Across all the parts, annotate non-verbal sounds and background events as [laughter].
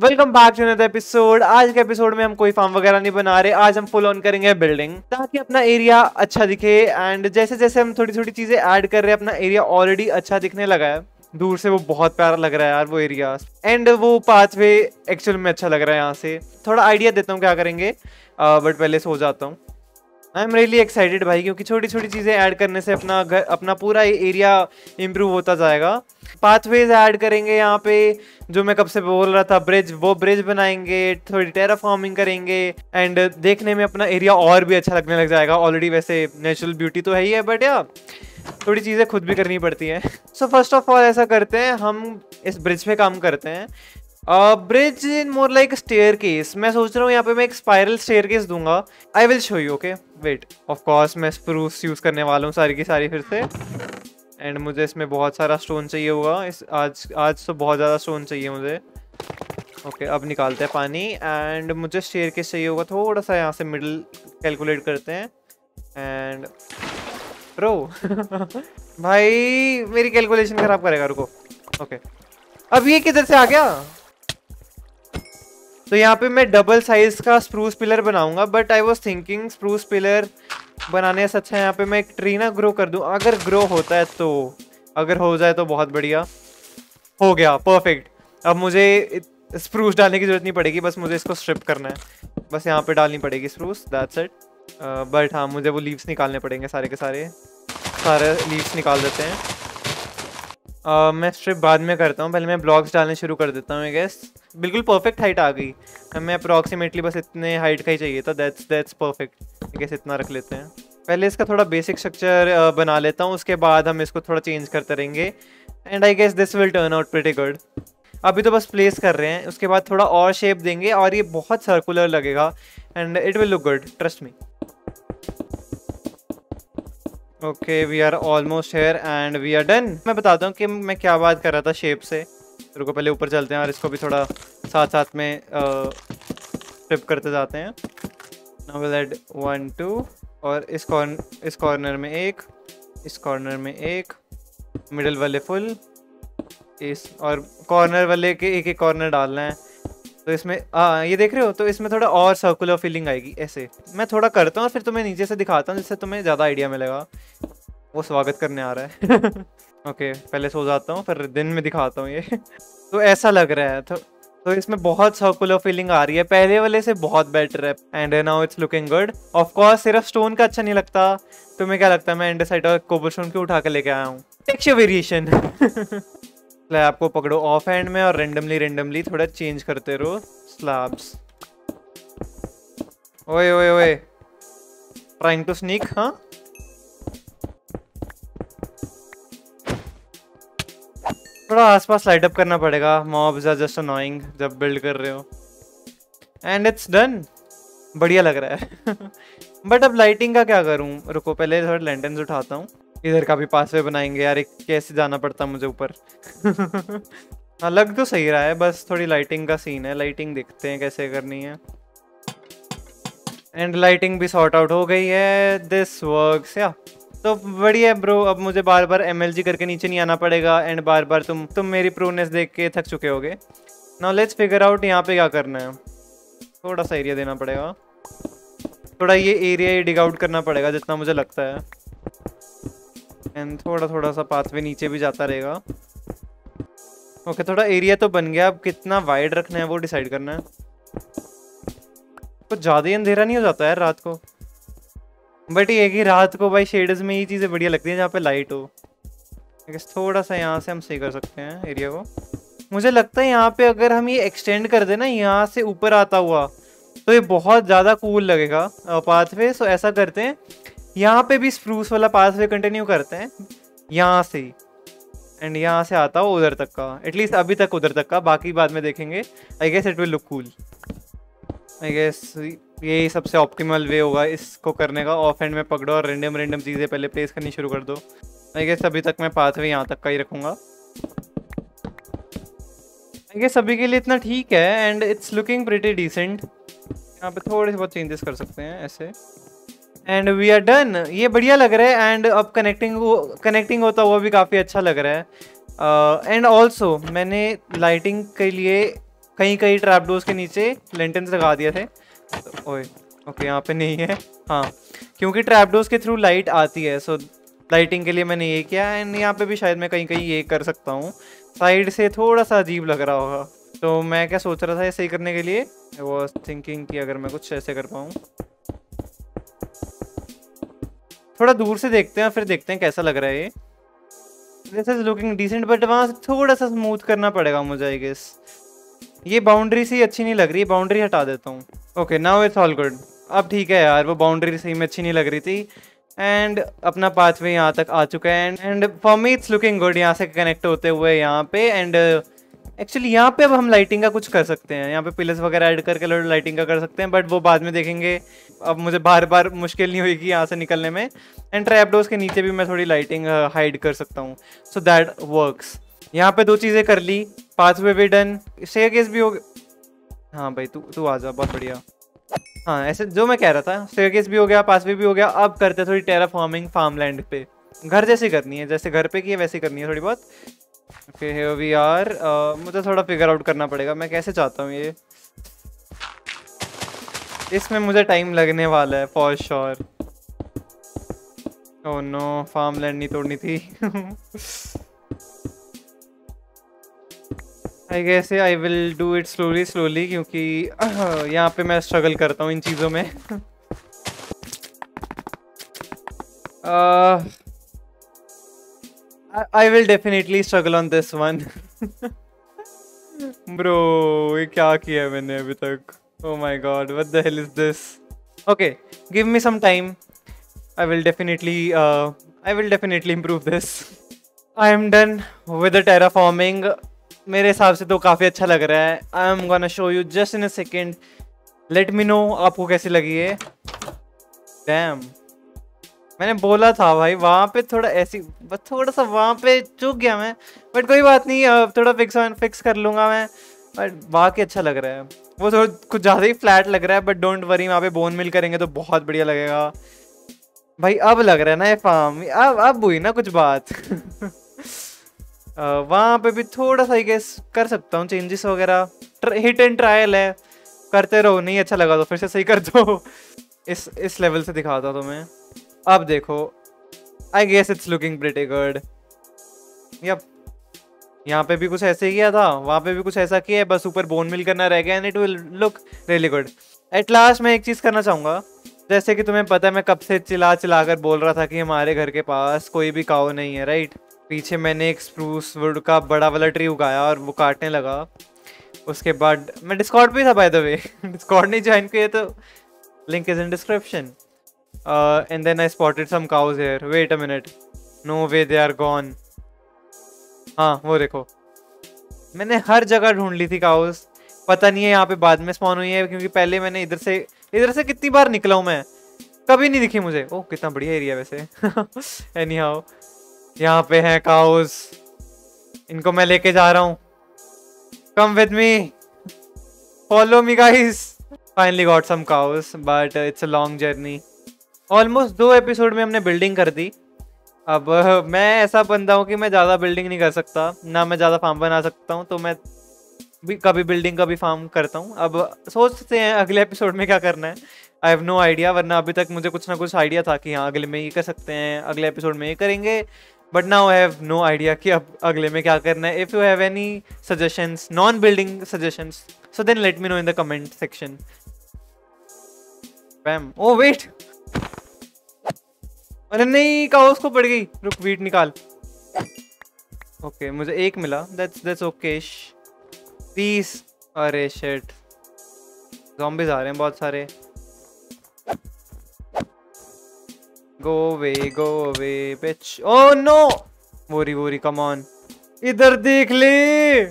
Welcome back to another episode आज के episode में हम कोई फार्म वगैरह नहीं बना रहे। आज हम फुल ऑन करेंगे बिल्डिंग ताकि अपना एरिया अच्छा दिखे एंड जैसे जैसे हम थोड़ी थोड़ी चीज़ें ऐड कर रहे हैं, अपना एरिया ऑलरेडी अच्छा दिखने लगा है। दूर से वो बहुत प्यारा लग रहा है यार वो एरिया एंड वो पाथवे एक्चुअल में अच्छा लग रहा है यहाँ से। थोड़ा आइडिया देता हूँ क्या करेंगे। बट पहले सो जाता हूँ। आई एम रियली एक्साइटेड भाई, क्योंकि छोटी छोटी चीज़ें ऐड करने से अपना घर, अपना पूरा एरिया इम्प्रूव होता जाएगा। पाथवेज ऐड करेंगे यहाँ पे, जो मैं कब से बोल रहा था ब्रिज वो ब्रिज बनाएँगे, थोड़ी टेरा फ़ार्मिंग करेंगे एंड देखने में अपना एरिया और भी अच्छा लगने लग जाएगा। ऑलरेडी वैसे नेचुरल ब्यूटी तो है ही है बट या थोड़ी चीज़ें खुद भी करनी पड़ती हैं। सो फ़र्स्ट ऑफ़ ऑल ऐसा करते हैं, हम इस ब्रिज पे काम करते हैं। Bridge in more like staircase मैं सोच रहा हूँ यहाँ पे मैं एक स्पाइरल स्टेयर केस दूँगा. I will show you okay wait of course मैं स्प्रूस यूज़ करने वाला हूँ सारी की सारी फिर से. एंड मुझे इसमें बहुत सारा स्टोन चाहिए होगा. इस आज आज तो बहुत ज़्यादा स्टोन चाहिए मुझे. ओके okay, अब निकालते हैं पानी. एंड मुझे स्टेयर केस चाहिए होगा थोड़ा सा यहाँ से मिडल कैलकुलेट करते हैं. एंड रो [laughs] भाई मेरी कैलकुलेशन खराब करेगा रुको. Okay okay. अब ये किधर से आ गया? तो यहाँ पे मैं डबल साइज़ का स्प्रूस पिलर बनाऊँगा but I was thinking spruce pillar बनाने से अच्छा है, यहाँ पे मैं एक ट्री ना ग्रो कर दूँ। अगर ग्रो होता है तो अगर हो जाए तो बहुत बढ़िया। हो गया परफेक्ट अब मुझे स्प्रूस डालने की ज़रूरत नहीं पड़ेगी, बस मुझे इसको स्ट्रिप करना है। बस यहाँ पे डालनी पड़ेगी स्प्रूस दैट्स इट बट हाँ मुझे वो लीव्स निकालने पड़ेंगे सारे के सारे। सारे लीव्स निकाल देते हैं। Uh, मैं स्ट्रिप बाद में करता हूँ पहले मैं ब्लॉग्स डालने शुरू कर देता हूँ गैस बिल्कुल परफेक्ट हाइट आ गई। हमें अप्रॉक्सीमेटली बस इतने हाइट का ही चाहिए था दैट्स दैट्स परफेक्ट गैस इतना रख लेते हैं। पहले इसका थोड़ा बेसिक स्ट्रक्चर बना लेता हूँ उसके बाद हम इसको थोड़ा चेंज करते रहेंगे। And I guess this will turn out pretty good अभी तो बस प्लेस कर रहे हैं उसके बाद थोड़ा और शेप देंगे और ये बहुत सर्कुलर लगेगा। And it will look good trust me okay we are almost here and we are done मैं बताता हूँ कि मैं क्या बात कर रहा था शेप से। रुको पहले ऊपर चलते हैं और इसको भी थोड़ा साथ साथ में ट्रिप करते जाते हैं। नाउ एड वन टू और इस कॉर्नर इस कॉर्नर में एक, इस कॉर्नर में एक मिडल वाले फुल इस और कॉर्नर वाले के एक एक कॉर्नर डालना है। तो इसमें हाँ ये देख रहे हो? तो इसमें थोड़ा और सर्कुलर फीलिंग आएगी ऐसे। मैं थोड़ा करता हूँ और फिर तुम्हें नीचे से दिखाता हूँ जिससे तुम्हें ज़्यादा आइडिया मिलेगा। वो स्वागत करने आ रहा है। [laughs] ओके पहले सो जाता हूँ फिर दिन में दिखाता हूँ ये। [laughs] तो ऐसा लग रहा है तो तो इसमें बहुत सर्कुलर फीलिंग आ रही है। पहले वाले से बहुत बेटर है and now it's looking good of course सिर्फ़ स्टोन का अच्छा नहीं लगता। तुम्हें क्या लगता है मैं एंडेसाइड और कोबर स्टोन क्यों उठा के लेके आया हूँ? टेक्सचर वेरिएशन [laughs] स्लैब को पकड़ो ऑफ़ हैंड में और रेंडमली रेंडमली थोड़ा चेंज करते रहो स्लैब्स ओए ओए ओए। ट्राइंग टू स्नीक हाँ? थोड़ा आसपास लाइट अप करना पड़ेगा। मॉब्स आर जस्ट अनोइंग जब बिल्ड कर रहे हो। एंड इट्स डन बढ़िया लग रहा है। [laughs] बट अब लाइटिंग का क्या करूँ? रुको, पहले थोड़ा लेंटेंस उठाता हूँ। इधर का भी पासवे बनाएँगे यार, एक कैसे जाना पड़ता मुझे ऊपर? [laughs] हाँ लग तो सही रहा है, बस थोड़ी लाइटिंग का सीन है लाइटिंग देखते हैं कैसे करनी है। एंड लाइटिंग भी सॉर्ट आउट हो गई है दिस वर्क्स या तो बढ़िया ब्रो अब मुझे बार बार एमएलजी करके नीचे नहीं आना पड़ेगा एंड बार बार तुम तुम मेरी प्रोनेस देख के थक चुके होगे। नाउ लेट्स फिगर आउट यहाँ पे क्या करना है। थोड़ा सा एरिया देना पड़ेगा। थोड़ा ये एरिया ही डिग आउट करना पड़ेगा, जितना मुझे लगता है। एंड थोड़ा थोड़ा सा पाथवे नीचे भी जाता रहेगा। ओके okay, थोड़ा एरिया तो बन गया अब कितना वाइड रखना है वो डिसाइड करना है। कुछ ज़्यादा ही अंधेरा नहीं हो जाता है रात को। बट ये कि रात को भाई शेड्स में ये चीज़ें बढ़िया लगती हैं जहाँ पे लाइट हो। थोड़ा सा यहाँ से हम सही कर सकते हैं एरिया को। मुझे लगता है यहाँ पे अगर हम ये एक्सटेंड कर देना यहाँ से ऊपर आता हुआ तो ये बहुत ज़्यादा कूल लगेगा पाथवे सो ऐसा करते हैं यहाँ पे भी स्प्रूस वाला पाथवे कंटिन्यू करते हैं। यहाँ से। एंड यहाँ से आता हो उधर तक का। एटलीस्ट अभी तक उधर तक का। बाकी बाद में देखेंगे। I guess it will look cool I guess यही सबसे ऑप्टिमल वे होगा इसको करने का। ऑफ़ एंड में पकड़ो और रेंडम रेंडम चीज़ें पहले प्लेस करनी शुरू कर दो। आई गेस अभी तक मैं पाथवे यहाँ तक का ही रखूँगा। आई गेस अभी के लिए इतना ठीक है। And it's looking pretty decent यहाँ पे थोड़े से बहुत चेंजेस कर सकते हैं ऐसे। एंड वी आर डन ये बढ़िया लग रहा है एंड अब कनेक्टिंग कनेक्टिंग होता हुआ भी काफ़ी अच्छा लग रहा है। एंड uh, ऑल्सो मैंने लाइटिंग के लिए कहीं कहीं ट्रैप डोर्स के नीचे लेंटेंस लगा दिए थे। ओए ओके यहाँ पे नहीं है। हाँ क्योंकि ट्रैप डोर्स के थ्रू लाइट आती है सो लाइटिंग के लिए मैंने ये किया एंड यहाँ पे भी शायद मैं कहीं कहीं ये कर सकता हूँ। साइड से थोड़ा सा अजीब लग रहा होगा। तो मैं क्या सोच रहा था ऐसे ही करने के लिए? वो थिंकिंग कि अगर मैं कुछ ऐसे कर पाऊँ। थोड़ा दूर से देखते हैं फिर देखते हैं कैसा लग रहा है ये। This is looking decent but वहाँ से थोड़ा सा स्मूथ करना पड़ेगा मुझे आई गेस ये बाउंड्री सी अच्छी नहीं लग रही बाउंड्री हटा देता हूँ। Okay now it's all good अब ठीक है यार, वो बाउंड्री सही में अच्छी नहीं लग रही थी। एंड अपना पाथवे यहाँ तक आ चुका है। And for me it's looking good यहाँ से कनेक्ट होते हुए यहाँ पे। एंड एक्चुअली यहाँ पे अब हम लाइटिंग का कुछ कर सकते हैं। यहाँ पे पिलर्स वगैरह ऐड करके लाइटिंग का कर सकते हैं बट वो बाद में देखेंगे। अब मुझे बार बार मुश्किल नहीं होगी यहाँ से निकलने में। एंड ट्रैपडोर्स के नीचे भी मैं थोड़ी लाइटिंग हाइड कर सकता हूँ। सो दैट वर्क्स यहाँ पे दो चीज़ें कर ली। पाथवे भी डन शेयर केस भी हो गया। हाँ भाई, तू तू आ जा, बहुत बढ़िया। हाँ ऐसे जो मैं कह रहा था शेयर केस भी हो गया पाथवे भी हो गया। अब करते थोड़ी टेरा फ़ार्मिंग फार्म लैंड पे। घर जैसे करनी है, जैसे घर पे की है, वैसे करनी है थोड़ी बहुत। ओके हियर वी आर मुझे थोड़ा फिगर आउट करना पड़ेगा। मैं कैसे चाहता हूँ ये? इसमें मुझे टाइम लगने वाला है for sure oh no farm land नहीं तोड़नी थी। I guess I will do it slowly slowly क्योंकि [clears throat] यहाँ पे मैं स्ट्रगल करता हूँ इन चीज़ों में। [laughs] Uh, I will definitely struggle on this one. [laughs] Bro, ये क्या किया है मैंने अभी तक? Oh my god, what the hell is this? Okay, give me some time. I will definitely, uh, I will definitely improve this. I am done with the terraforming. मेरे हिसाब से तो काफ़ी अच्छा लग रहा है I am gonna show you just in a second let me know आपको कैसी लगी है डैम मैंने बोला था भाई, वहाँ पे थोड़ा ऐसी, बस थोड़ा सा वहाँ पे चूक गया मैं बट कोई बात नहीं, अब थोड़ा फिक्स फिक्स कर लूँगा मैं बट बाकी अच्छा लग रहा है। वो थोड़ा कुछ ज़्यादा ही फ्लैट लग रहा है बट डोंट वरी वहाँ पे बोन मिल करेंगे तो बहुत बढ़िया लगेगा। भाई, अब लग रहा है ना ये फार्म अब अब हुई ना कुछ बात। [laughs] वहाँ पे भी थोड़ा सा गेस कर सकता हूँ चेंजेस वगैरह। हिट एंड ट्रायल है, करते रहो, नहीं अच्छा लगा तो फिर से सही कर दो। [laughs] इस इस लेवल से दिखाता तो मैं अब देखो I guess it's looking pretty good yup यहाँ पे भी कुछ ऐसे ही किया था, वहाँ पे भी कुछ ऐसा किया है, बस ऊपर बोन मिल करना रह गया and it will look really good at last मैं एक चीज़ करना चाहूँगा, जैसे कि तुम्हें पता है, मैं कब से चिल्ला चिल्ला कर बोल रहा था कि हमारे घर के पास कोई भी काव नहीं है राइट पीछे मैंने एक स्प्रूस वुड का बड़ा वाला ट्री उगाया और वो काटने लगा। उसके बाद, मैं डिस्कॉर्ड पे था बाय द वे डिस्कॉर्ड नहीं ज्वाइन किया तो link is in description Uh, and then I spotted some cows here. Wait a minute. No way they are gone. हाँ वो देखो। मैंने हर जगह ढूंढ ली थी काउस पता नहीं है यहाँ पे बाद में स्पॉन हुई है क्योंकि पहले मैंने इधर से इधर से कितनी बार निकला हूँ मैं? कभी नहीं दिखी मुझे। ओह कितना बढ़िया एरिया वैसे। [laughs] एनी हाउ यहाँ पे है काउस इनको मैं लेके जा रहा हूँ। Come with me follow me guys finally got some cows but it's a long journey almost दो एपिसोड में हमने बिल्डिंग कर दी। अब, [laughs] मैं ऐसा बंदा हूँ कि मैं ज़्यादा बिल्डिंग नहीं कर सकता, ना मैं ज़्यादा फार्म बना सकता हूँ तो मैं भी, कभी बिल्डिंग का भी फार्म करता हूँ। अब, सोचते हैं अगले एपिसोड में क्या करना है। आई हैव नो आइडिया वरना अभी तक मुझे कुछ ना कुछ आइडिया था कि हाँ अगले में ये कर सकते हैं, अगले एपिसोड में ये करेंगे। But now I have no idea कि अब अगले में क्या करना है। If you have any suggestions non building suggestions so then let me know in the comment section oh wait अरे नहीं, कहा उसको पड़ गई। रुक वीट निकाल। ओके मुझे एक मिला। दैट्स दैट्स ओके तीस अरे शेट जॉम्बिस आ रहे हैं बहुत सारे। गो वे गो वे बिच oh no worry worry come on इधर देख ले।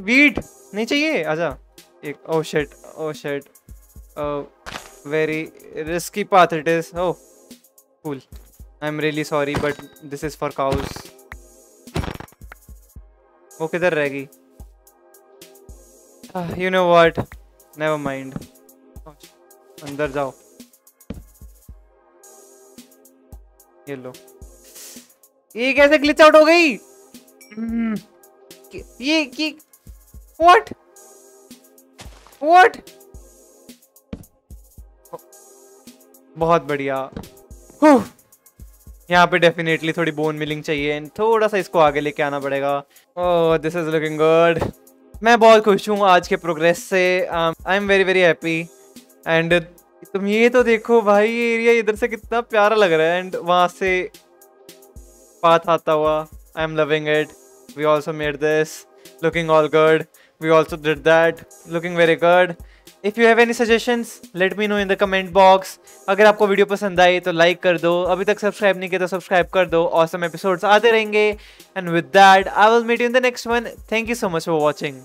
वीट नहीं चाहिए? आजा। एक ओ shit oh shit very risky path it is oh Cool. I'm really sorry, but this is for cows. वो किधर रहेगी you know what never mind अंदर जाओ। ये लो। ये कैसे ग्लिच आउट हो गई? Hmm. ये व्हाट व्हाट बहुत बढ़िया। यहाँ पे डेफिनेटली थोड़ी बोन मिलिंग चाहिए एंड थोड़ा सा इसको आगे लेके आना पड़ेगा। Oh this is looking good मैं बहुत खुश हूँ आज के प्रोग्रेस से। I am very very happy and तुम ये तो देखो भाई, ये एरिया इधर से कितना प्यारा लग रहा है एंड वहाँ से पाथ आता हुआ। I am loving it we also made this looking all good we also did that looking very good if you have any suggestions let me know in the comment box अगर आपको video पसंद आई तो like कर दो. अभी तक subscribe नहीं किया तो सब्सक्राइब कर दो. ऑसम एपिसोड्स आते रहेंगे. And with that I will meet you in the next one thank you so much for watching